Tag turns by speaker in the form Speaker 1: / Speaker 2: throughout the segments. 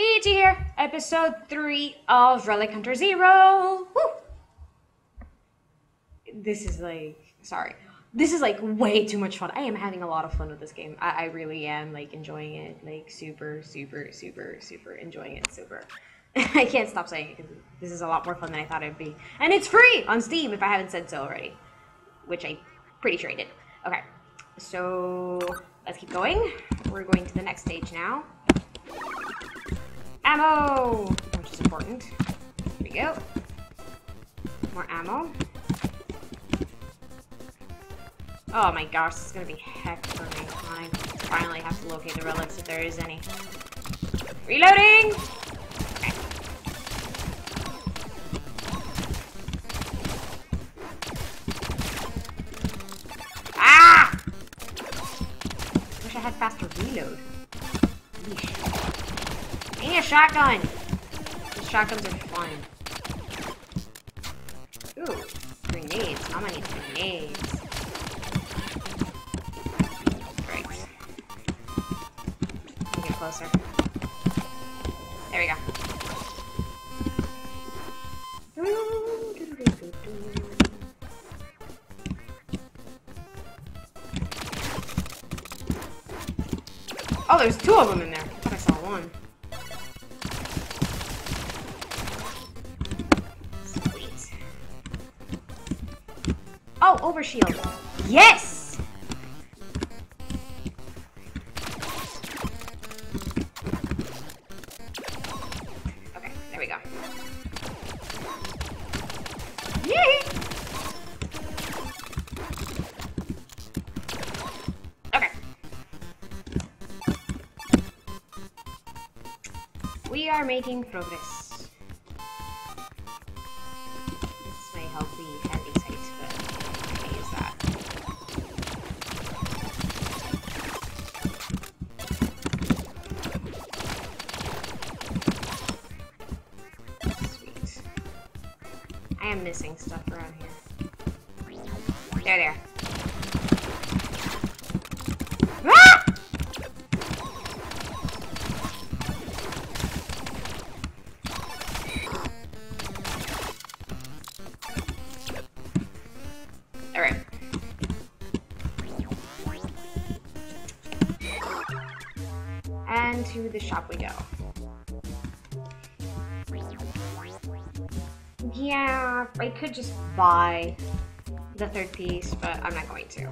Speaker 1: It's here, episode 3 of Relic Hunters Zero. Woo! This is like, sorry. This is like way too much fun. I am having a lot of fun with this game. I, I really am like enjoying it. Like super, super, super, super enjoying it. Super. I can't stop saying it this is a lot more fun than I thought it'd be. And it's free on Steam if I haven't said so already. Which I'm pretty sure I did. Okay. So let's keep going. We're going to the next stage now. Ammo! Which is important. Here we go. More ammo. Oh my gosh, this is gonna be heck for me. I finally have to locate the relics if there is any. Reloading! Ah! Wish I had faster reload. Yeesh. Need a shotgun! These shotguns are fun. Ooh, grenades. Mama needs grenades. Great. Get closer. There we go. Oh, there's two of them in there. Oh, overshield. Yes! Okay, there we go. Yay! Okay. We are making progress. I am missing stuff around here. There, there. Ah! Alright. And to the shop we go. Yeah, I could just buy the third piece, but I'm not going to.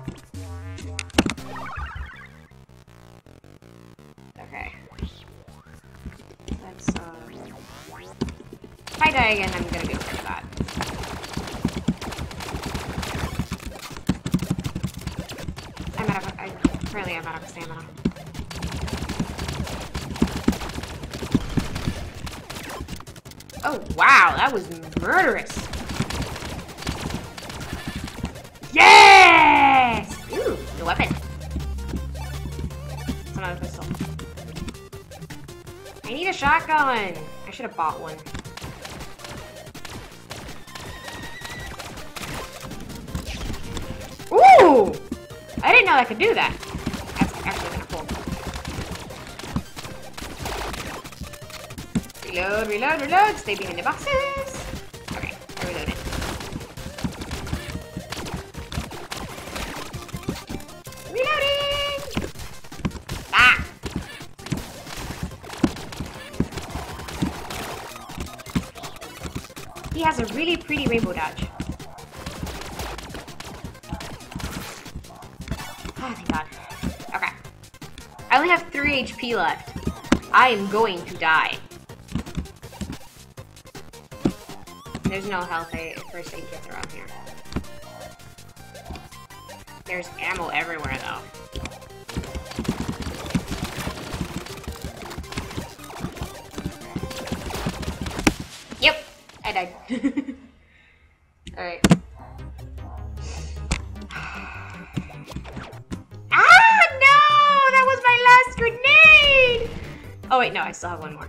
Speaker 1: Okay. That's, uh... If I die again, I'm gonna be okay with that. I'm out of... I, really am out of stamina. Oh, wow, that was murderous. Yes! Ooh, the weapon. It's another pistol. I need a shotgun. I should have bought one. Ooh! I didn't know I could do that. That's actually kind of cool. Reload, reload, reload. Stay behind the boxes. Okay, I reloaded. Reloading! Ah! He has a really pretty rainbow dodge. Oh, thank God. Okay. I only have 3 HP left. I am going to die. There's no health aid, first aid kits around here. There's ammo everywhere, though. Yep, I died. Alright. Ah, no! That was my last grenade! Oh, wait, no, I still have one more.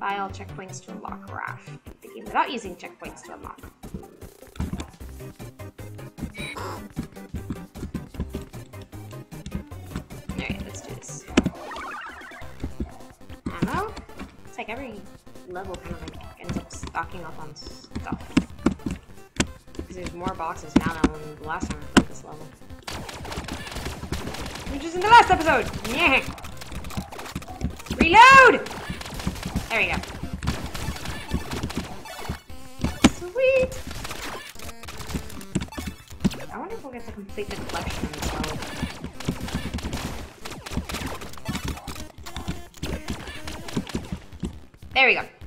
Speaker 1: file checkpoints to unlock Raph, the game without using checkpoints to unlock. Alright, let's do this. Ammo? It's like every level kind of like ends up stocking up on stuff. Because there's more boxes now than when the last time I played this level. Which is in the last episode! Yeah! Reload! There we go. Sweet! I wonder if we'll get to complete the collection this. There we go.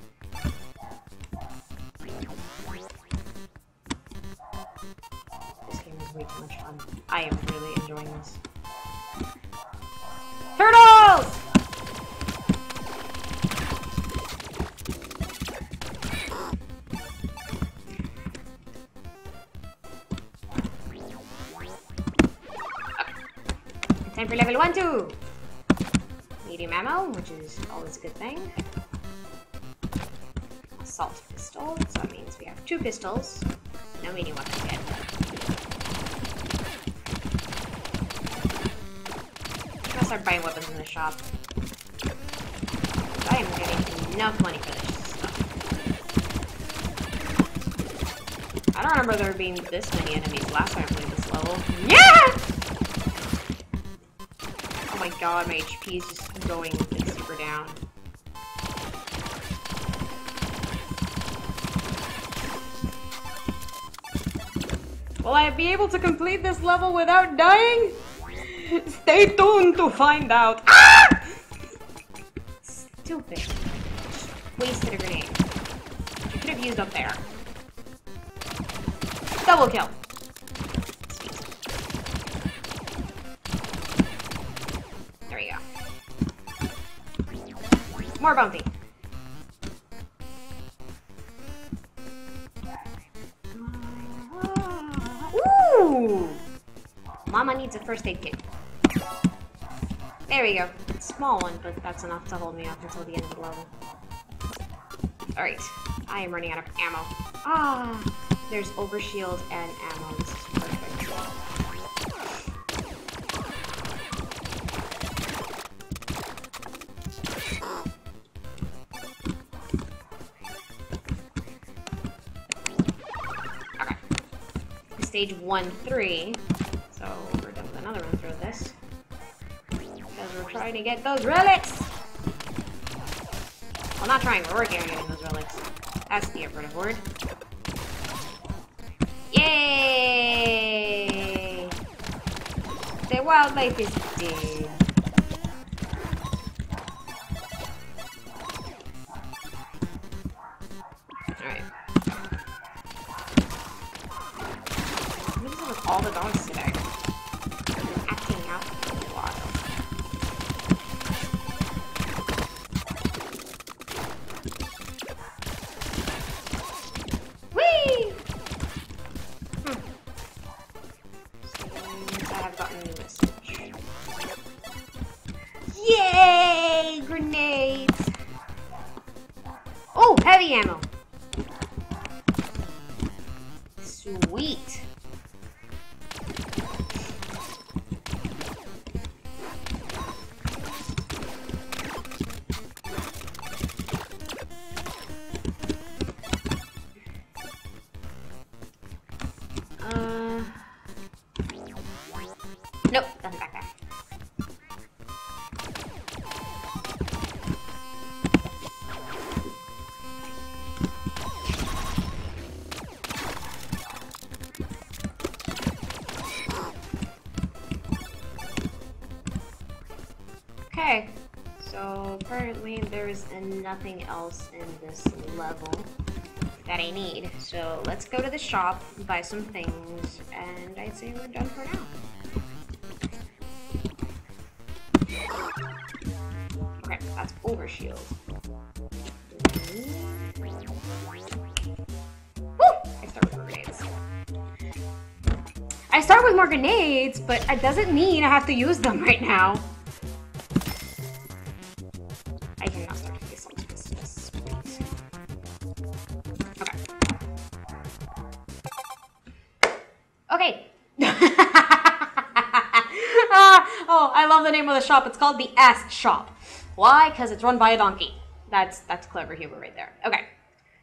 Speaker 1: Time for level 1, 2! Medium ammo, which is always a good thing. Assault pistol, so that means we have two pistols. No medium weapons yet. I'm gonna start buying weapons in the shop. I am getting enough money for this stuff. I don't remember there being this many enemies last time I played this level. Yeah! My god, my HP is just going like, super down. Will I be able to complete this level without dying? Stay tuned to find out. Ah! Stupid. Just wasted a grenade. You could have used up there. Double kill. More bounty. Ooh! Mama needs a first aid kit. There we go. Small one, but that's enough to hold me up until the end of the level. Alright. I am running out of ammo. Ah! There's overshield and ammo. Stage 1, 3. So we're done with another run through of this. Because we're trying to get those relics! Well, not trying, we're working on getting those relics. That's the operative word. Yay! The wildlife is dead. All the dogs today? Acting out! Hmm. Yay! Grenades! Oh, heavy ammo! Okay, so apparently there's nothing else in this level that I need. So let's go to the shop, buy some things, and I'd say we're done for now. Okay, that's overshield. Woo! I start with grenades. I start with more grenades, but it doesn't mean I have to use them right now. I can now start to some Christmas. Okay. Okay. Ah, oh, I love the name of the shop. It's called the Ass Shop. Why? Because it's run by a donkey. That's that's clever humor right there. Okay.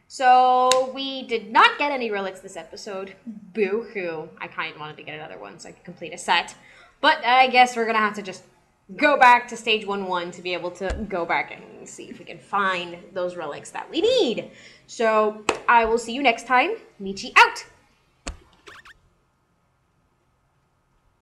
Speaker 1: So we did not get any relics this episode. Boo hoo. I kind of wanted to get another one so I could complete a set. But I guess we're gonna have to just go back to stage one one to be able to go back and see if we can find those relics that we need. So I will see you next time. Michi out.